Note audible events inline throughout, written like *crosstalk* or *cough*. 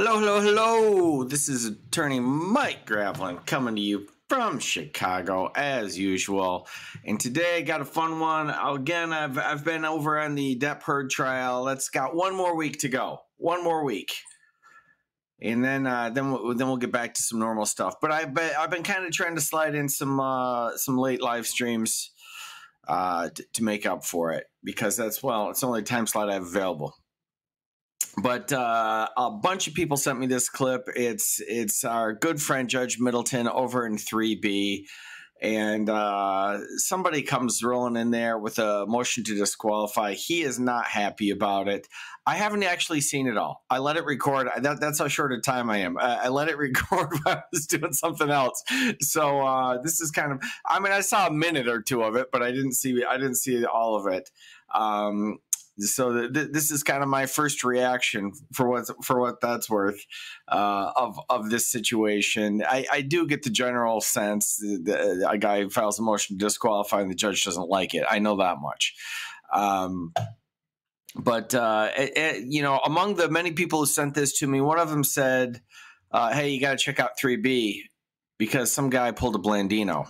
Hello, hello, hello. This is attorney Mike Gravelin coming to you from Chicago as usual. And today I got a fun one. Again, I've I've been over on the Depp Heard trial. That's got one more week to go. One more week. And then uh, then we'll, then we'll get back to some normal stuff. But I've been I've been kind of trying to slide in some uh, some late live streams uh, to, to make up for it because that's well, it's the only time slot I have available but uh, a bunch of people sent me this clip. It's it's our good friend Judge Middleton over in 3B, and uh, somebody comes rolling in there with a motion to disqualify. He is not happy about it. I haven't actually seen it all. I let it record. That, that's how short a time I am. I, I let it *laughs* record while I was doing something else. So uh, this is kind of. I mean, I saw a minute or two of it, but I didn't see. I didn't see all of it. Um, so th- this is kind of my first reaction for what for what that's worth uh, of of this situation. I, I, do get the general sense that a guy files a motion to disqualify and the judge doesn't like it. I know that much. Um, but uh, it, it, you know, among the many people who sent this to me, one of them said, uh, "Hey, you got to check out 3B because some guy pulled a Blandino."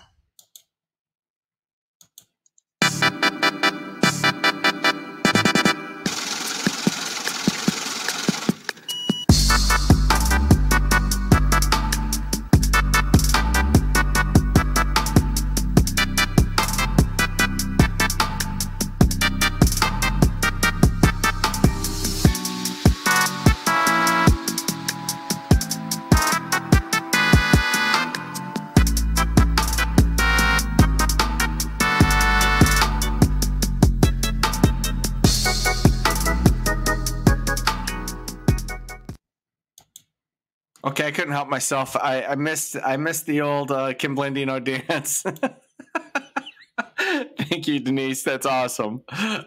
I couldn't help myself. I, I missed I missed the old uh, Kim Blandino dance. *laughs* Thank you, Denise. That's awesome. *laughs* I'm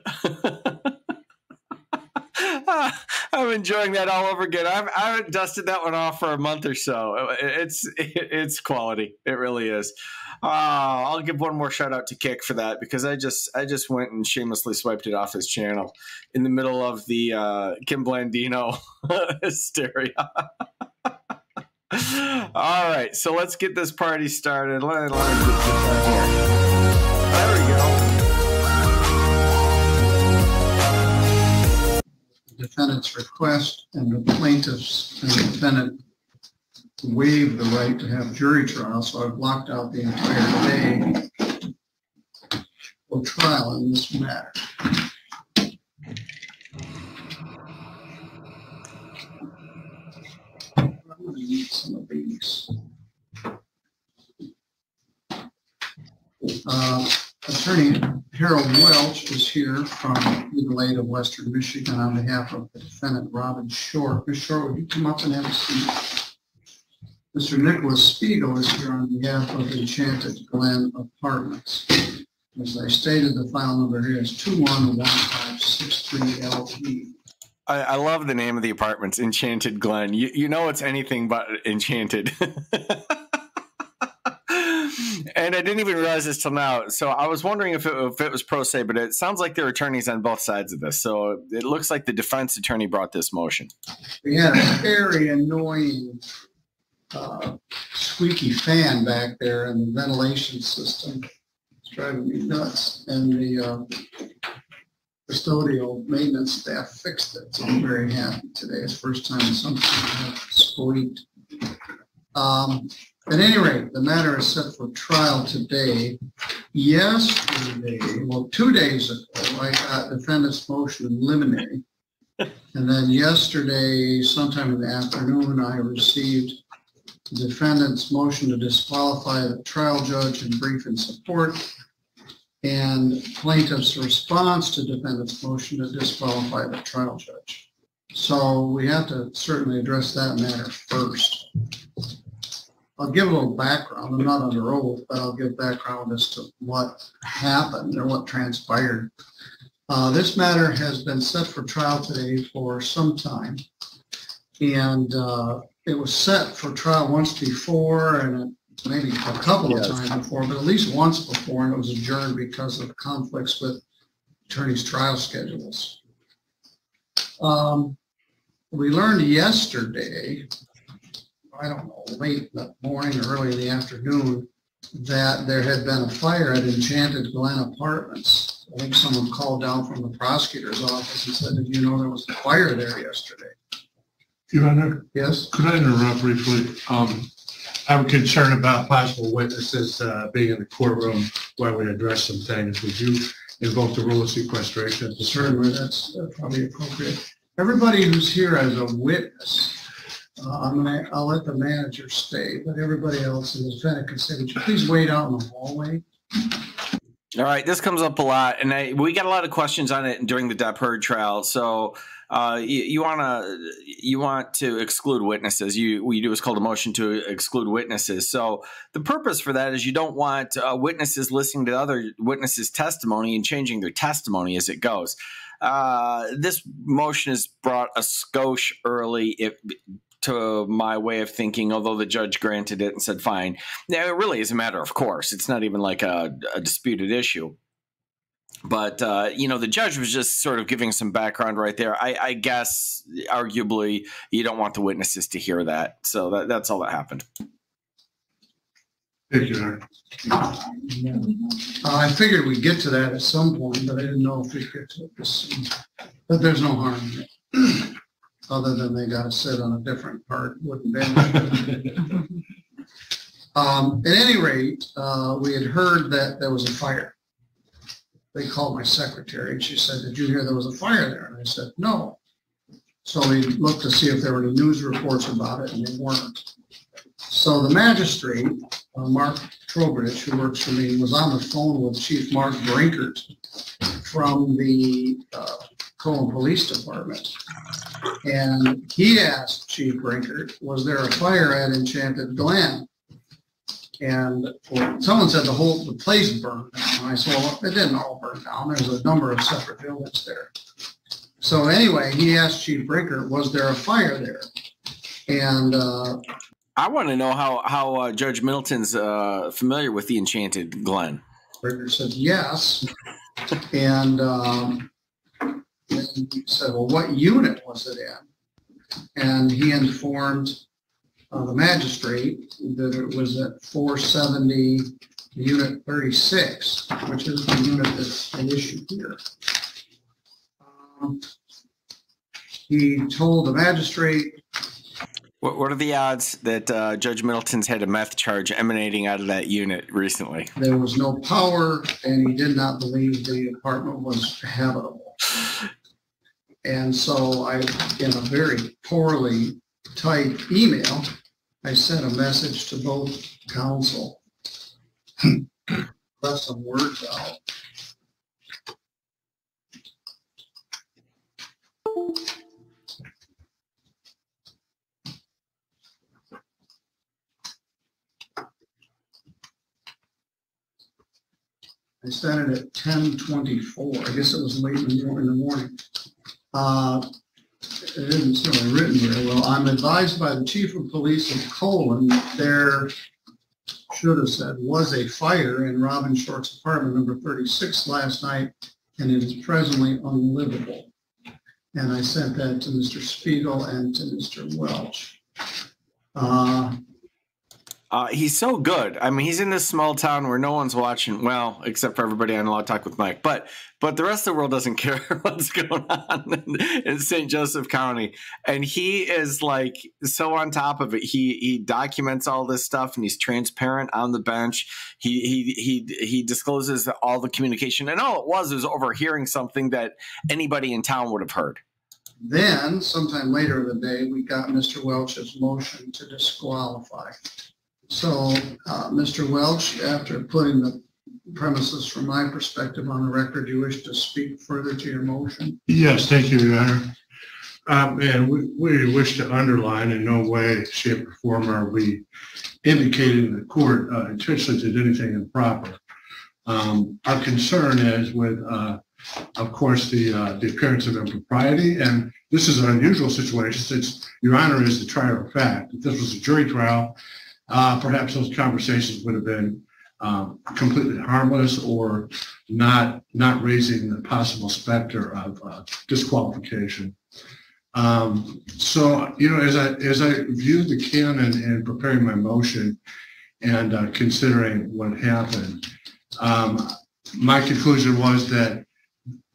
enjoying that all over again. I've, I haven't dusted that one off for a month or so. It's it's quality. It really is. Uh, I'll give one more shout out to Kick for that because I just I just went and shamelessly swiped it off his channel in the middle of the uh, Kim Blandino *laughs* hysteria. All right, so let's get this party started. Let, let me here. There we go. Defendant's request and the plaintiffs and the defendant waive the right to have jury trial, so I've blocked out the entire day for trial in this matter. Need some of these. Uh, Attorney Harold Welch is here from Aid of Western Michigan on behalf of the defendant Robin Short. Ms. Short, would you come up and have a seat? Mr. Nicholas Spiegel is here on behalf of Enchanted Glen Apartments. As I stated, the file number here is 211563LE. I, I, love the name of the apartments, Enchanted Glen. You, you know it's anything but enchanted. *laughs* and I didn't even realize this till now. So I was wondering if it, if it was pro se, but it sounds like there are attorneys on both sides of this. So it looks like the defense attorney brought this motion. We had a very annoying uh, squeaky fan back there in the ventilation system. It's driving me nuts. And the uh, custodial maintenance staff fixed it. So I'm very happy today. It's first time something has squeaked. Um, at any rate, the matter is set for trial today. Yesterday, well, two days ago, I got defendant's motion in limine. And then yesterday, sometime in the afternoon, I received the defendant's motion to disqualify the trial judge and brief in support and plaintiff's response to defendant's motion to disqualify the trial judge. So we have to certainly address that matter first. I'll give a little background. I'm not under oath, but I'll give background as to what happened or what transpired. Uh, this matter has been set for trial today for some time. And uh, it was set for trial once before and it maybe a couple of times before, but at least once before, and it was adjourned because of conflicts with attorneys' trial schedules. Um, we learned yesterday, I don't know, late in the morning or early in the afternoon, that there had been a fire at Enchanted Glen Apartments. I think someone called down from the prosecutor's office and said, did you know there was a fire there yesterday? Your Honor, Yes? could I interrupt briefly? Um, I'm concerned about possible witnesses, uh, being in the courtroom while we address some things. Would you invoke the rule of sequestration at this time? Certainly, that's uh, probably appropriate. Everybody who's here as a witness, uh, I'm gonna, I'll let the manager stay, but everybody else in the defendant can say, would you please wait out in the hallway? All right, this comes up a lot, and I, we got a lot of questions on it during the Depp Heard trial. So, uh, you, you want to you want to exclude witnesses. You we do is called a motion to exclude witnesses. So the purpose for that is you don't want uh, witnesses listening to other witnesses' testimony and changing their testimony as it goes. Uh, this motion is brought a skosh early. To my way of thinking, although the judge granted it and said fine. Now, it really is a matter of course. It's not even like a, a disputed issue. But, uh, you know, the judge was just sort of giving some background right there. I, I guess, arguably, you don't want the witnesses to hear that. So that, that's all that happened. Thank you, Your Honor. Uh, I figured we'd get to that at some point, but I didn't know if we'd get to it this soon. But there's no harm in it. Other than they gotta sit on a different part, wouldn't bench. *laughs* Um, at any rate, uh, we had heard that there was a fire. They called my secretary and she said, did you hear there was a fire there? And I said, no. So we looked to see if there were any news reports about it and they weren't. So the magistrate, uh, Mark Trowbridge, who works for me, was on the phone with Chief Mark Brinkert from the, uh, Colon Police Department. And he asked Chief Brinkert, was there a fire at Enchanted Glen? And someone said the whole, the place burned down. I said, well, it didn't all burn down. There's a number of separate buildings there. So anyway, he asked Chief Brinkert, was there a fire there? And, uh, I want to know how, how uh, Judge Middleton's uh, familiar with the Enchanted Glen. Brinkert said, yes. And, um, and he said, well, what unit was it in? And he informed uh, the magistrate that it was at four seventy, unit thirty-six, which is the unit that's an issue here. Um, He told the magistrate, What, what are the odds that uh, Judge Middleton's had a meth charge emanating out of that unit recently? there was no power and he did not believe the apartment was habitable. And so I, in a very poorly typed email, I sent a message to both counsel. *clears throat* Left some words out. I sent it at ten twenty-four. I guess it was late in the mor- in the morning. Uh, It isn't certainly written very well. I'm advised by the chief of police of Colon, there should have said, was a fire in Robin Short's apartment number thirty-six last night, and it is presently unlivable. And I sent that to Mr. Spiegel and to Mr. Welch. Uh, Uh, he's so good. I mean, he's in this small town where no one's watching. Well, except for everybody on Law Talk with Mike. But but the rest of the world doesn't *laughs* care what's going on in, St. Joseph County. And he is like so on top of it. He he documents all this stuff and he's transparent on the bench. He he he he discloses all the communication. And all it was was overhearing something that anybody in town would have heard. Then sometime later in the day, we got Mr. Welch's motion to disqualify. So, uh, Mr. Welch, after putting the premises from my perspective on the record, you wish to speak further to your motion? Yes, thank you, Your Honor. Um, and we, we wish to underline in no way, shape, or form are we indicating the court uh, intentionally did anything improper. Um, our concern is with, uh, of course, the, uh, the appearance of impropriety, and this is an unusual situation since Your Honor is the trier of fact. If this was a jury trial, uh, perhaps those conversations would have been um, completely harmless or not, not raising the possible specter of uh, disqualification. Um, so, you know, as I, as I viewed the canon and preparing my motion and uh, considering what happened, um, my conclusion was that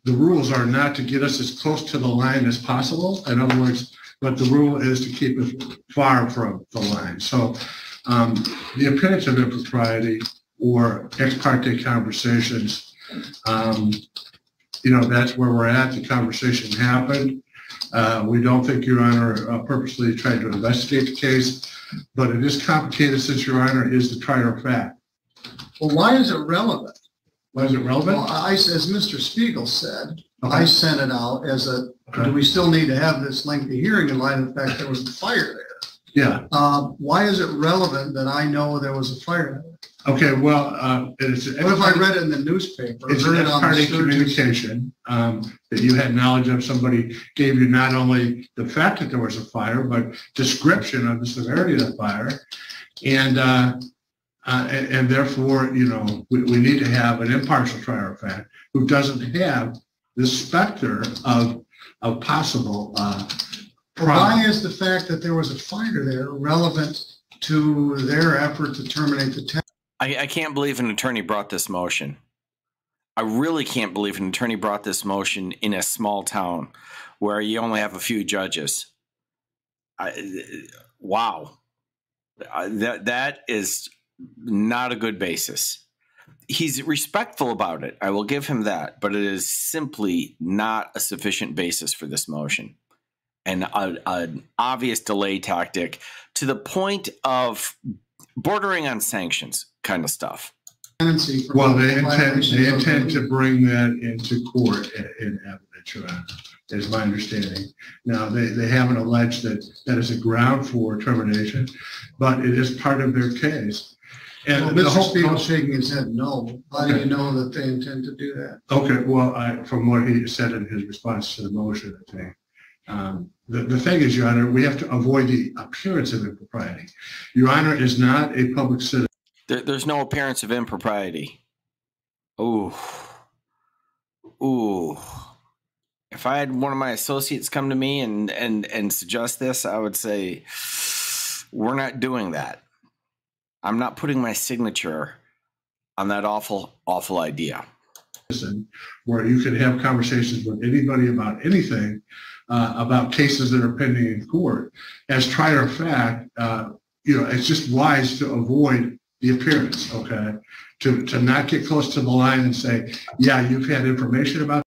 the rules are not to get us as close to the line as possible. In other words, but the rule is to keep it far from the line. So um, the appearance of impropriety or ex parte conversations, um, you know, that's where we're at. The conversation happened. Uh, we don't think Your Honor uh, purposely tried to investigate the case, but it is complicated since Your Honor is the trier of fact. Well, why is it relevant? Why is it relevant? Well, I, as Mr. Spiegel said, I sent it out as a, do we still need to have this lengthy hearing in light of the fact there was a fire there? Yeah, Uh, why is it relevant that I know there was a fire okay, well, uh, it's. What if I read it in the newspaper? It's heard an it on the communication, um, that you had knowledge of, somebody gave you not only the fact that there was a fire, but description of the severity of the fire. And, uh, uh, and, and therefore, you know, we, we need to have an impartial trier of fact who doesn't have the specter of, of possible, uh, Why is the fact that there was a fire there relevant to their effort to terminate the town? I, I can't believe an attorney brought this motion. I really can't believe an attorney brought this motion in a small town where you only have a few judges. I, wow, Uh, that that is not a good basis. He's respectful about it. I will give him that, but it is simply not a sufficient basis for this motion, and a, an obvious delay tactic to the point of bordering on sanctions kind of stuff. Well, they intend, violations they of intend the- to bring that into court in, in evidence, Your Honor, is my understanding. Now, they, they haven't alleged that that is a ground for termination, but it is part of their case. Well, And the Mr. whole, Spiegel's shaking his head no. How do you know that they intend to do that? okay, well, I, from what he said in his response to the motion, I think. Um, the, the thing is, Your Honor, we have to avoid the appearance of impropriety. Your Honor is not a public citizen. There, there's no appearance of impropriety. Ooh. Ooh. If I had one of my associates come to me and, and, and suggest this, I would say, we're not doing that. I'm not putting my signature on that awful, awful idea. where you can have conversations with anybody about anything, uh, about cases that are pending in court. As trier of fact, uh, you know, it's just wise to avoid the appearance, okay? To, to not get close to the line and say, yeah, you've had information about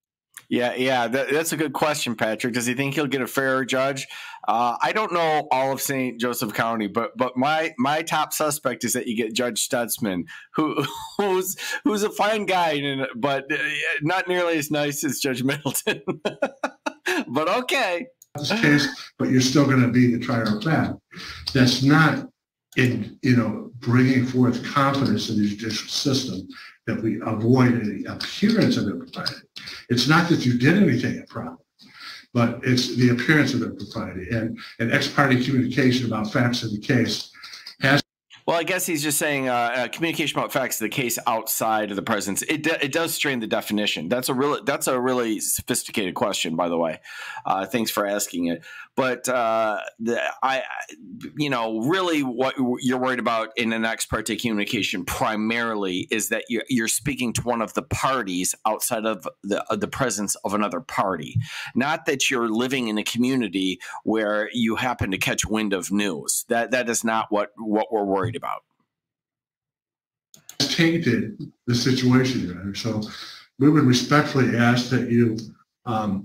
Yeah, yeah, that, that's a good question, Patrick. Does he think he'll get a fair judge? Uh, I don't know all of St. Joseph County, but but my my top suspect is that you get Judge Stutesman, who *laughs* who's who's a fine guy, but uh, not nearly as nice as Judge Middleton. *laughs* *laughs* but okay, case, but you're still going to be the trier of fact. That's not in, you know, bringing forth confidence in the judicial system that we avoid any appearance of impropriety. It's not that you did anything improper, but it's the appearance of impropriety. And an ex parte communication about facts of the case well, I guess he's just saying uh, uh, communication about facts of the case outside of the presence. It it does strain the definition. That's a really that's a really sophisticated question, by the way. Uh, thanks for asking it. But uh, the I, you know, really, what you're worried about in an ex parte communication primarily is that you're, you're speaking to one of the parties outside of the of the presence of another party, not that you're living in a community where you happen to catch wind of news. That that is not what what we're worried about. tainted the situation, Your. So we would respectfully ask that you, um,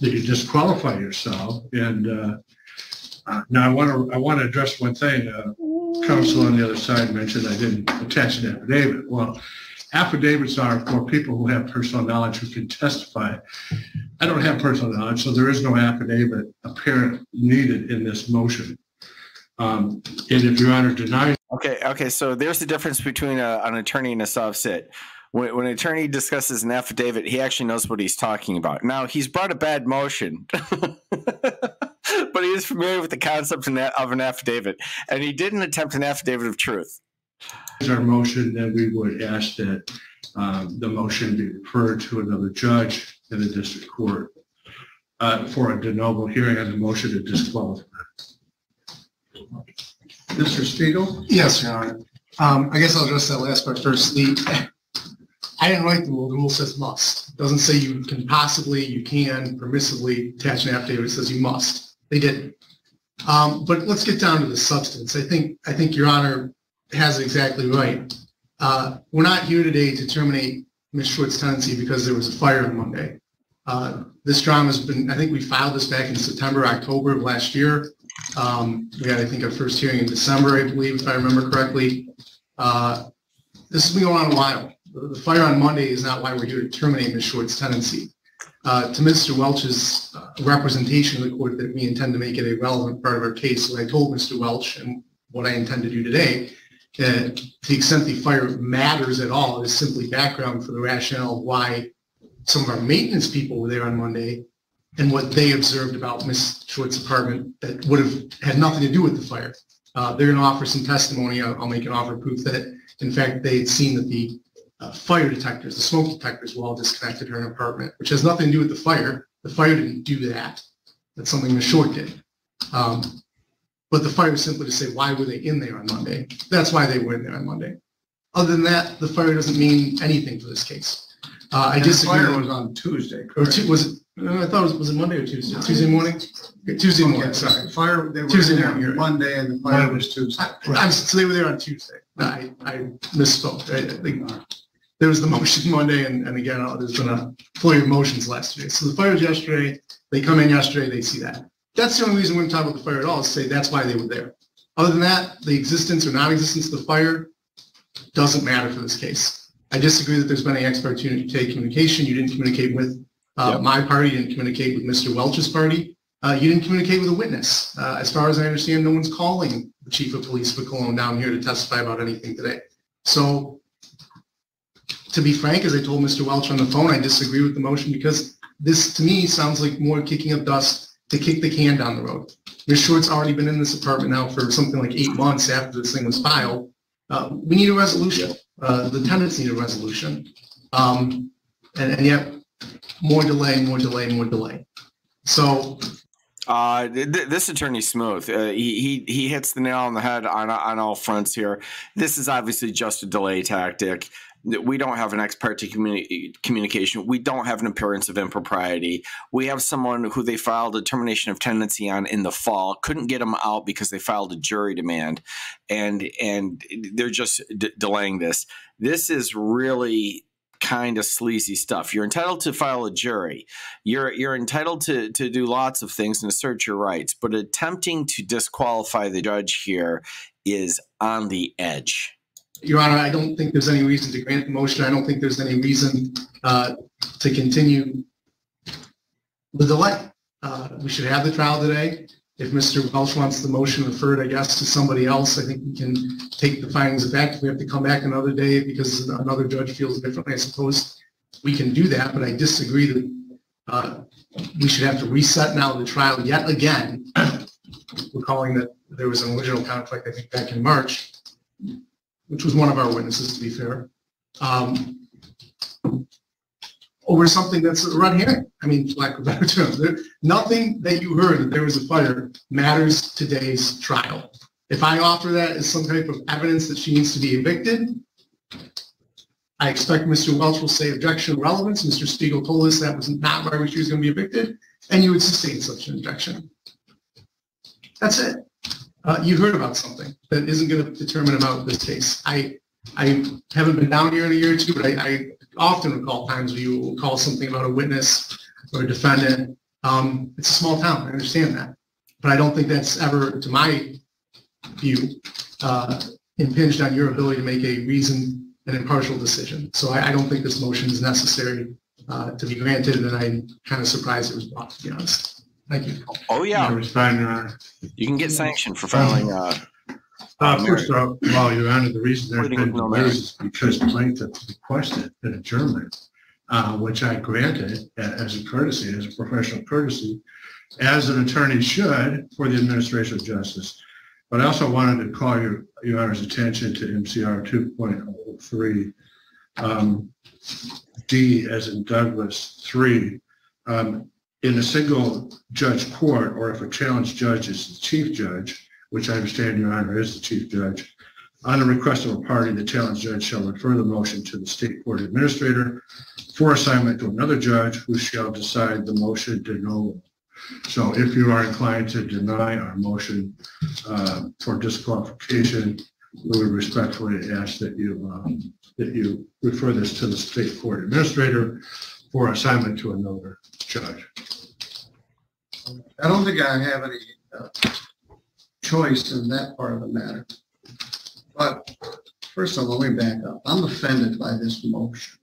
that you disqualify yourself. And, uh, uh, now I want to, I want to address one thing, uh, counsel on the other side mentioned I didn't attach an affidavit. Well, affidavits are for people who have personal knowledge who can testify. I don't have personal knowledge, so there is no affidavit apparent needed in this motion. Um, and if Your Honor denies Okay, okay. So there's the difference between a, an attorney and a sov cit. When, when an attorney discusses an affidavit, he actually knows what he's talking about. Now he's brought a bad motion, *laughs* but he is familiar with the concept of an- affidavit, and he didn't attempt an affidavit of truth. is our motion, then we would ask that um, the motion be referred to another judge in the district court uh, for a de novo hearing on the motion to disqualify. Mr. Spiegel? Yes, Your Honor. Um, I guess I'll address that last part first. The, I didn't write the rule. The rule says must. It Doesn't say you can possibly, you can permissibly attach an affidavit. It says you must. They didn't. Um, but let's get down to the substance. I think, I think Your Honor has exactly right. Uh, we're not here today to terminate Ms. Schwartz's tenancy because there was a fire on Monday. Uh, this drama's been, I think we filed this back in September, October of last year. Um, we had, I think, our first hearing in December, I believe, if I remember correctly. Uh, This has been going on a while. The fire on Monday is not why we're here to terminate Ms. Short's tenancy. Uh, To Mr. Welch's uh, representation of the court that we intend to make it a relevant part of our case, what I told Mr. Welch and what I intend to do today, uh, to the extent the fire matters at all, is simply background for the rationale of why some of our maintenance people were there on Monday and what they observed about Ms. Short's apartment that would have had nothing to do with the fire. Uh, they're going to offer some testimony. I'll, I'll make an offer of proof that, in fact, they had seen that the uh, fire detectors, the smoke detectors, were all disconnected in her apartment, which has nothing to do with the fire. The fire didn't do that. That's something Ms. Short did. Um, but the fire was simply to say, why were they in there on Monday? That's why they were in there on Monday. Other than that, the fire doesn't mean anything for this case. Uh, I And the disagree. Fire was on Tuesday, Or correct? Tu- was it, no, I thought it was, was it Monday or Tuesday? Tuesday morning? Tuesday morning, Okay, sorry. Fire, they were Tuesday in morning, you're right. Monday and the fire was Tuesday. I- I'm, so they were there on Tuesday. I, I misspoke. I, I think there was the *laughs* motion Monday and, and again, uh, there's been a flurry of motions last year. So the fire was yesterday, they come in yesterday, they see that. That's the only reason we don't talk about the fire at all, is say that's why they were there. Other than that, the existence or non-existence of the fire doesn't matter for this case. I disagree that there's been any ex parte communication. You didn't communicate with uh, Yep. my party, you didn't communicate with Mr. Welch's party. Uh, you didn't communicate with a witness. Uh, as far as I understand, no one's calling the chief of police for Colon down here to testify about anything today. So to be frank, as I told Mr. Welch on the phone, I disagree with the motion because this, to me, sounds like more kicking up dust to kick the can down the road. Ms. Short's already been in this apartment now for something like eight months after this thing was filed. Uh, we need a resolution. Uh, the tenants need a resolution. Um, and, and yet, more delay, more delay, more delay. So Uh, th- th- this attorney smooth. Uh, he, he he hits the nail on the head on on all fronts here. This is obviously just a delay tactic. We don't have an ex parte communi- communication. We don't have an appearance of impropriety. We have someone who they filed a termination of tenancy on in the fall. Couldn't get them out because they filed a jury demand, and and they're just delaying this. This is really kind of sleazy stuff. You're entitled to file a jury you're you're entitled to to do lots of things and assert your rights, but attempting to disqualify the judge here is on the edge. Your Honor, I don't think there's any reason to grant the motion. I don't think there's any reason uh, to continue the delay. Uh, We should have the trial today. If Mr. Welch wants the motion referred, I guess, to somebody else, I think we can take the findings of fact. If we have to come back another day because another judge feels differently, I suppose we can do that, but I disagree that uh, we should have to reset now the trial yet again. Recalling that there was an original conflict, I think, back in March which was one of our witnesses, to be fair, um, over something that's a red herring. I mean, lack of better term, there, nothing that you heard that there was a fire matters today's trial. If I offer that as some type of evidence that she needs to be evicted, I expect Mr. Welch will say objection relevance. Mr. Spiegel told us that was not why she was going to be evicted, and you would sustain such an objection. That's it uh, you heard about something that isn't going to determine about this case. I, I haven't been down here in a year or two, but I, I often recall times where you will call something about a witness or a defendant. Um, it's a small town. I understand that, but I don't think that's ever, to my view, uh, impinged on your ability to make a reasoned and impartial decision. So I, I don't think this motion is necessary uh, to be granted, and I'm kind of surprised it was brought, to be honest. Thank you. Oh I yeah, respond, Your Honor. you can get sanctioned for filing. Uh, Uh, first off, well, Your Honor, the reason there's Pleading been with no delays merit. is because plaintiff requested an adjournment, uh, which I granted a- as a courtesy, as a professional courtesy, as an attorney should for the administration of justice. But I also wanted to call your, Your Honor's attention to MCR two point oh three, um, D as in Douglas, three. Um, in a single judge court, or if a challenged judge is the chief judge, which I understand your honor is the chief judge, on the request of a party, the challenged judge shall refer the motion to the state court administrator for assignment to another judge who shall decide the motion de novo. So if you are inclined to deny our motion uh, for disqualification, we would respectfully ask that you, um, that you refer this to the state court administrator for assignment to another judge. I don't think I have any uh, choice in that part of the matter. But first of all, let me back up. I'm offended by this motion.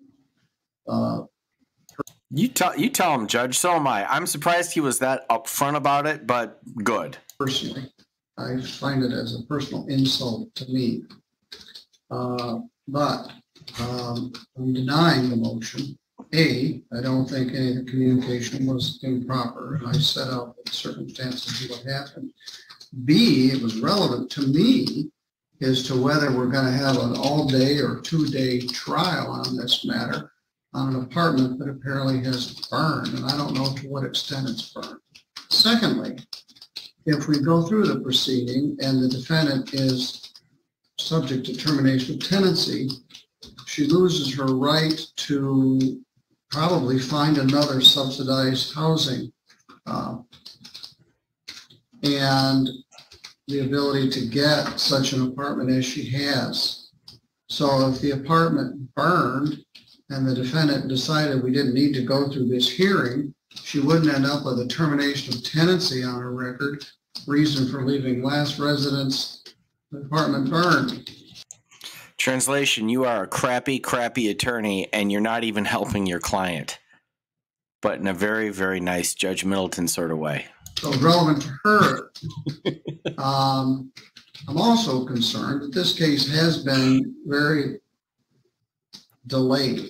Uh, You tell you tell him, Judge. So am I. I'm surprised he was that upfront about it, but good. Personally, I find it as a personal insult to me. Uh, But um, I'm denying the motion. A, I don't think any of the communication was improper, I set out the circumstances of what happened. B, it was relevant to me as to whether we're going to have an all-day or two-day trial on this matter on an apartment that apparently has burned, and I don't know to what extent it's burned. Secondly, if we go through the proceeding and the defendant is subject to termination of tenancy, she loses her right to probably find another subsidized housing. uh, And the ability to get such an apartment as she has. So if the apartment burned and the defendant decided we didn't need to go through this hearing, she wouldn't end up with a termination of tenancy on her record, reason for leaving last residence, the apartment burned. Translation: You are a crappy, crappy attorney, and you're not even helping your client, but in a very, very nice Judge Middleton sort of way. So relevant to her. Um, I'm also concerned that this case has been very delayed.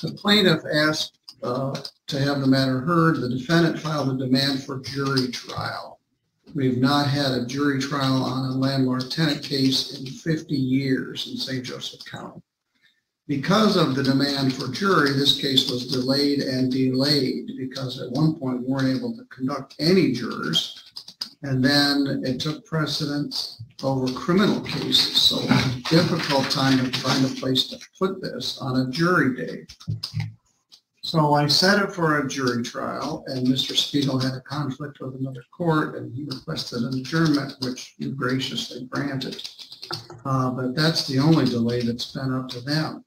The plaintiff asked uh, to have the matter heard. The defendant filed a demand for jury trial. We've not had a jury trial on a landlord-tenant case in 50 years in St. Joseph County. Because of the demand for jury, this case was delayed and delayed because at one point we weren't able to conduct any jurors. And then it took precedence over criminal cases. So a difficult time to find a place to put this on a jury day. So I set it for a jury trial and Mr. Spiegel had a conflict with another court and he requested an adjournment, which you graciously granted. Uh, but that's the only delay that's been up to them.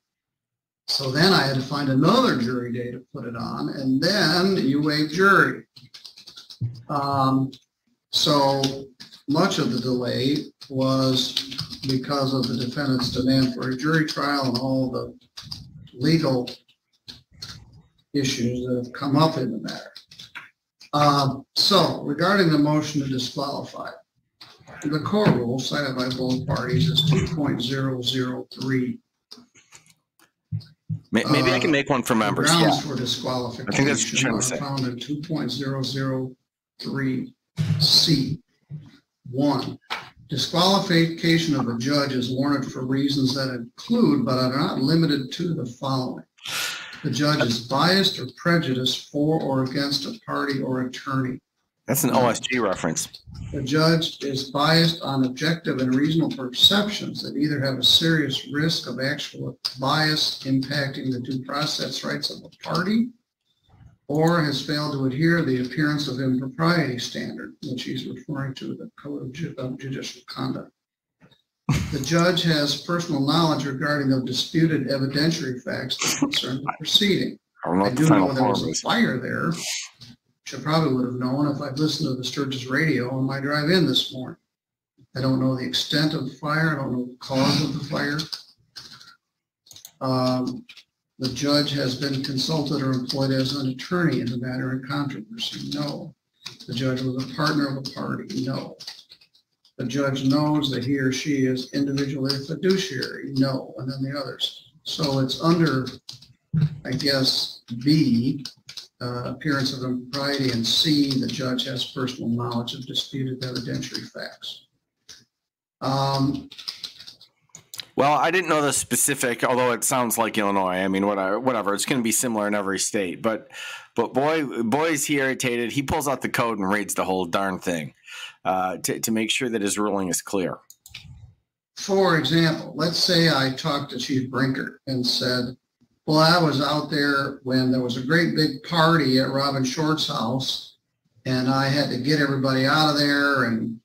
So then I had to find another jury day to put it on, and then you waive jury. Um, so much of the delay was because of the defendant's demand for a jury trial and all the legal issues that have come up in the matter. Um, so regarding the motion to disqualify, the core rule cited by both parties is two point zero zero three May- Maybe I can Uh, make one for members. Grounds for disqualification. I think that's what you're trying to say. Found in two point zero zero three C. One, disqualification of a judge is warranted for reasons that include, but are not limited to the following. The judge is biased or prejudiced for or against a party or attorney. That's an OSG reference. The judge is biased on objective and reasonable perceptions that either have a serious risk of actual bias impacting the due process rights of a party or has failed to adhere to the appearance of impropriety standard, which he's referring to the Code of Judicial Conduct. The judge has personal knowledge regarding the disputed evidentiary facts that concern the proceeding. I don't know I do know there was a fire there, which I probably would have known if I'd listened to the Sturgis radio on my drive in this morning. I don't know the extent of the fire, I don't know the cause of the fire. Um, The judge has been consulted or employed as an attorney in the matter in controversy, no. The judge was a partner of a party, no. The judge knows that he or she is individually a fiduciary, no, and then the others. So it's under, I guess, B, uh, appearance of impropriety, and C, the judge has personal knowledge of disputed evidentiary facts. Um, Well, I didn't know the specific, although it sounds like Illinois. I mean, whatever, whatever. It's going to be similar in every state, but But boy, boy, is he irritated. He pulls out the code and reads the whole darn thing uh, to, to make sure that his ruling is clear. For example, let's say I talked to Chief Brinker and said, well, I was out there when there was a great big party at Robin Short's house and I had to get everybody out of there and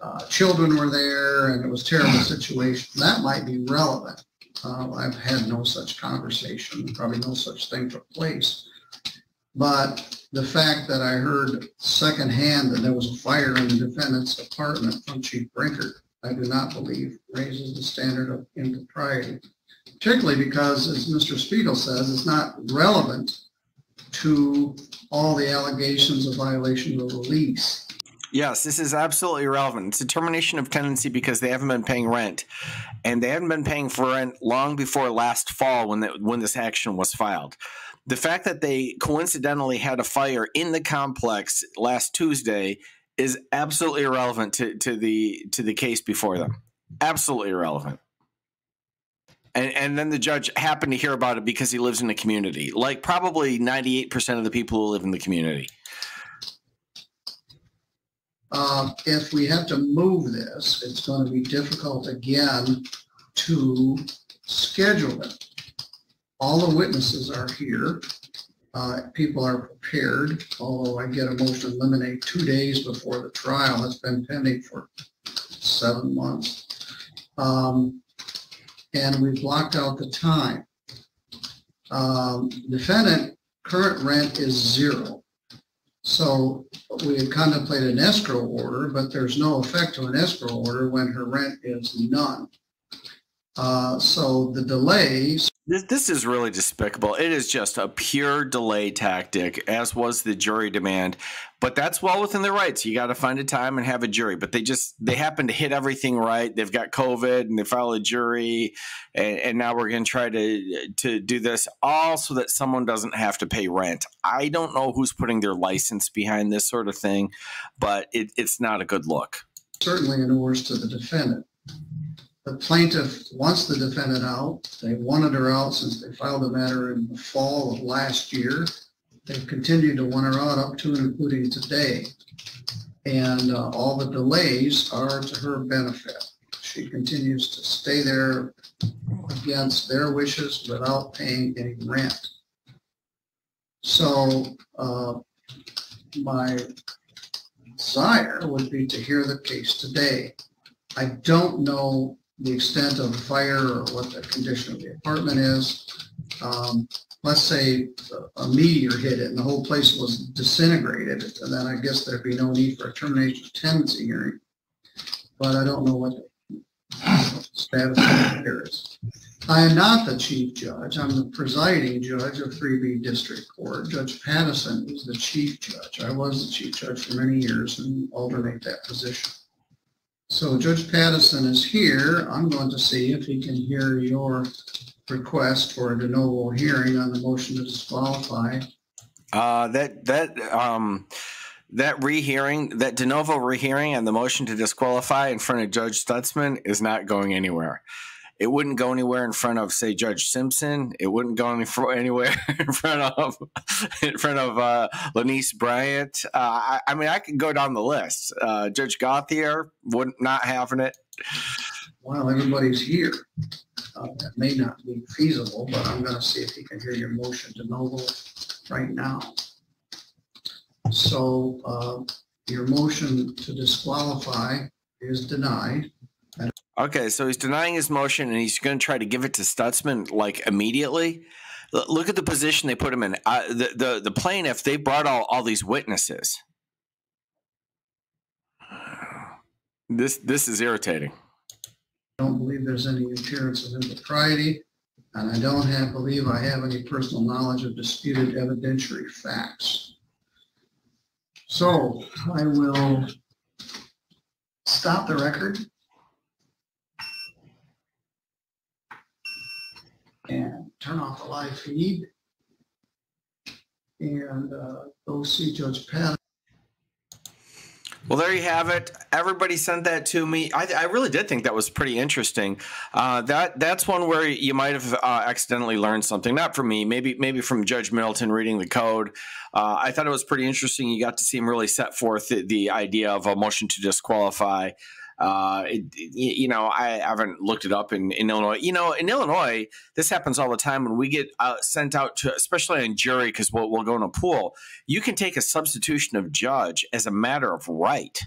uh, children were there and it was a terrible *clears throat* situation. That might be relevant. Uh, I've had no such conversation, probably no such thing took place. But the fact that I heard secondhand that there was a fire in the defendant's apartment from Chief Brinker, I do not believe raises the standard of impropriety. Particularly because, as Mr. Spiegel says, it's not relevant to all the allegations of violation of the lease. Yes, this is absolutely relevant. It's a termination of tenancy because they haven't been paying rent, and they haven't been paying for rent long before last fall when the, when this action was filed. The fact that they coincidentally had a fire in the complex last Tuesday is absolutely irrelevant to, to the to the case before them. Absolutely irrelevant. And, and then the judge happened to hear about it because he lives in the community, like probably 98% of the people who live in the community. Uh, if we have to move this, it's going to be difficult again to schedule it. All the witnesses are here. Uh, people are prepared, although I get a motion in limine two days before the trial. It's been pending for seven months. Um, and we've blocked out the time. Um, defendant current rent is zero. So we had contemplated an escrow order, but there's no effect to an escrow order when her rent is none. Uh, so the delays this, this is really despicable. It is just a pure delay tactic, as was the jury demand. But that's well within their rights. You got to find a time and have a jury. But they just they happen to hit everything right. They've got COVID and they file a jury, and, and now we're going to try to to do this all so that someone doesn't have to pay rent. I don't know who's putting their license behind this sort of thing, but it, it's not a good look. Certainly inures to the defendant. The plaintiff wants the defendant out. They wanted her out since they filed the matter in the fall of last year. They've continued to want her out up to and including today. And uh, all the delays are to her benefit. She continues to stay there against their wishes without paying any rent. So uh, my desire would be to hear the case today. I don't know the extent of the fire or what the condition of the apartment is. Um, let's say a meteor hit it and the whole place was disintegrated, and then I guess there'd be no need for a termination of tenancy hearing. But I don't know what the status of. I am not the chief judge. I'm the presiding judge of 3B District Court. Judge Pattison is the chief judge. I was the chief judge for many years and alternate that position. So Judge Pattison is here. I'm going to see if he can hear your request for a de novo hearing on the motion to disqualify. Uh, that that um, that rehearing, that de novo rehearing, and the motion to disqualify in front of Judge Stutesman is not going anywhere. It wouldn't go anywhere in front of, say, Judge Simpson. It wouldn't go any, anywhere *laughs* in front of *laughs* in front of uh, Lanice Bryant. Uh, I, I, mean, I could go down the list. Uh, Judge Gauthier would not having it. Well, everybody's here. Uh, that may not be feasible, but I'm going to see if he can hear your motion to novo right now. So uh, your motion to disqualify is denied. Okay, so he's denying his motion and he's going to try to give it to Stutesman like immediately. Look at the position they put him in. Uh, the, the the plaintiff they brought all, all these witnesses. This this is irritating. I don't believe there's any appearance of impropriety, and I don't have believe I have any personal knowledge of disputed evidentiary facts. So I will stop the record and turn off the live feed and uh, go see Judge Pat. Well, there you have it. Everybody sent that to me. I, I really did think that was pretty interesting. Uh, that that's one where you might have uh, accidentally learned something. Not from me, maybe maybe from Judge Middleton reading the code. Uh, I thought it was pretty interesting. You got to see him really set forth the, the idea of a motion to disqualify. Uh, it, you know, I haven't looked it up in, in Illinois. You know, in Illinois, this happens all the time when we get uh, sent out to, especially in jury, because we'll, we'll go in a pool. You can take a substitution of judge as a matter of right.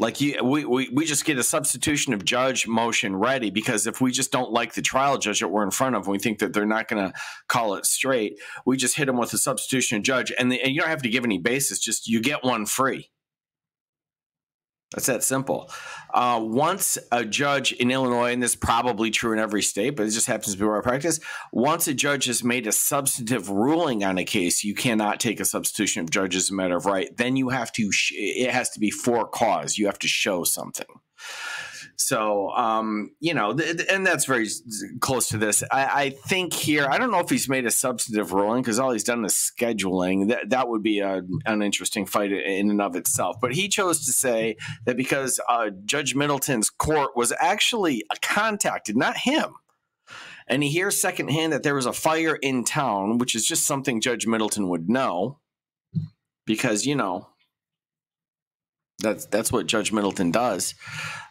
Like you, we, we, we just get a substitution of judge motion ready because if we just don't like the trial judge that we're in front of and we think that they're not going to call it straight, we just hit them with a substitution of judge and, the, and you don't have to give any basis. Just you get one free. That's that simple. Uh, once a judge in Illinois, and this is probably true in every state, but it just happens to be where I practice. Once a judge has made a substantive ruling on a case, you cannot take a substitution of judge as a matter of right. Then you have to, it has to be for cause. You have to show something. So, um, you know, th- and that's very close to this. I, I, think here, I don't know if he's made a substantive ruling because all he's done is scheduling. That that would be a, an interesting fight in and of itself. But he chose to say that because uh, Judge Middleton's court was actually contacted, not him. And he hears secondhand that there was a fire in town, which is just something Judge Middleton would know because, you know, that's that's what Judge Middleton does.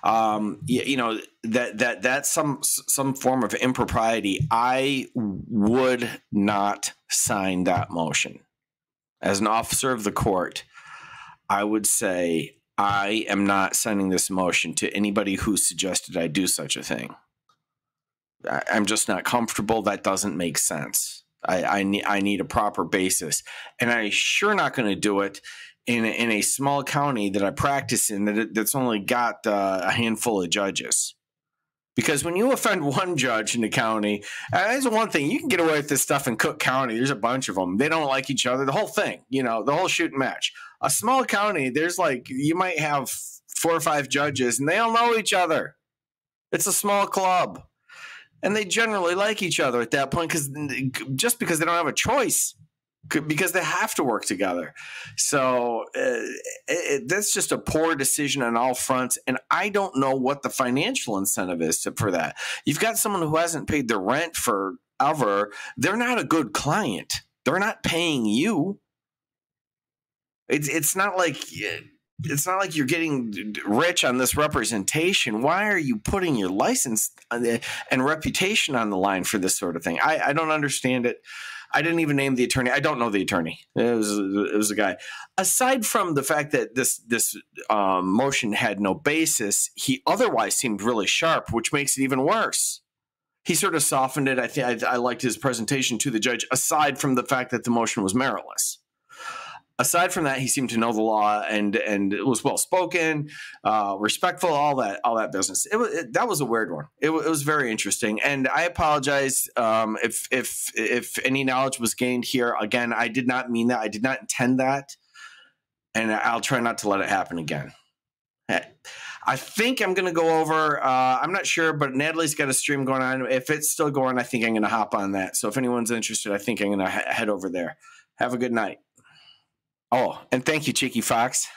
Um, you, you, know that that that's some some form of impropriety. I would not sign that motion as an officer of the court. I would say I am not signing this motion to anybody who suggested I do such a thing. I, I'm just not comfortable. That doesn't make sense. I, I need I need a proper basis, and I'm sure not going to do it in a, in a small county that I practice in that that's only got uh, a handful of judges. Because when you offend one judge in the county, uh, that's one thing. You can get away with this stuff in Cook County. There's a bunch of them. They don't like each other. The whole thing, you know, the whole shooting match. A small county, there's like, you might have four or five judges and they all know each other. It's a small club. And they generally like each other at that point because just because they don't have a choice because they have to work together. So uh, it, that's just a poor decision on all fronts. And I don't know what the financial incentive is to, for that. You've got someone who hasn't paid their rent forever. They're not a good client. They're not paying you. It's it's not like it's not like you're getting rich on this representation. Why are you putting your license and reputation on the line for this sort of thing? I, I don't understand it. I didn't even name the attorney. I don't know the attorney. It was it was a guy. Aside from the fact that this this um, motion had no basis, he otherwise seemed really sharp, which makes it even worse. He sort of softened it. I think I, I liked his presentation to the judge. Aside from the fact that the motion was meritless aside from that, he seemed to know the law and and it was well spoken, uh, respectful, all that all that business. It was it, that was a weird one. It, it, was very interesting, and I apologize um, if if if any knowledge was gained here. Again, I did not mean that. I did not intend that, and I'll try not to let it happen again. I think I'm going to go over. Uh, I'm not sure, but Natalie's got a stream going on. If it's still going, I think I'm going to hop on that. So if anyone's interested, I think I'm going to he- head over there. Have a good night. Oh, and thank you, Cheeky Fox.